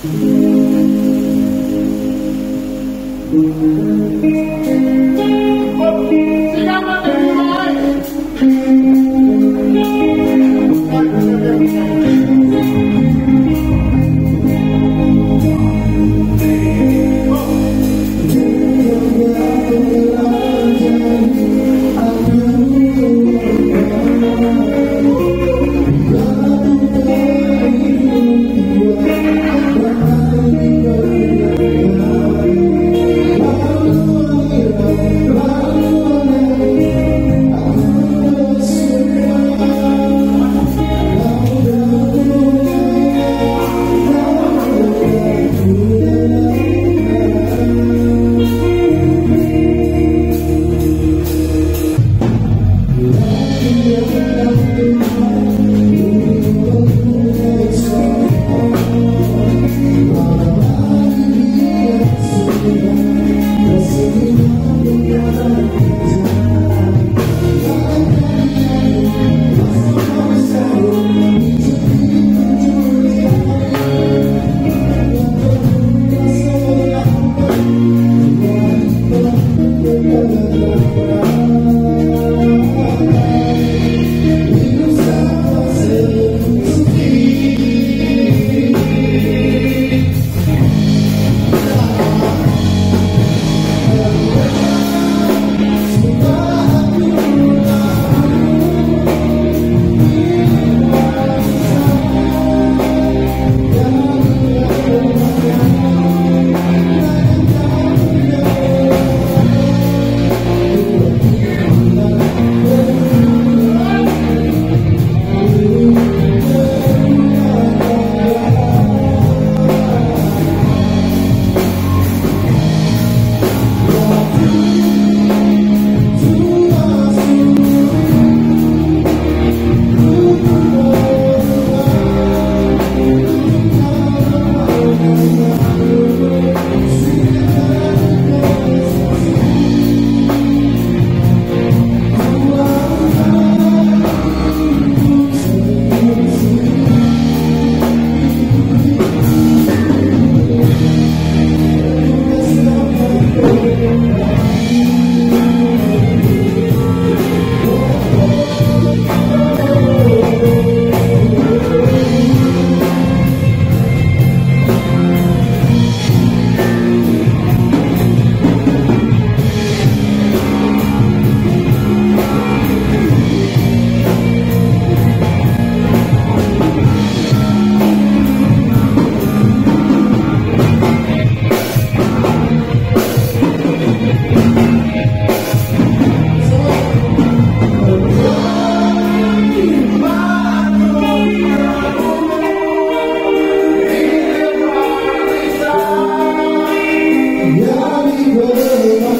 Salamat Yahweh,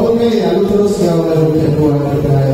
Oke, lalu terus yang berikutnya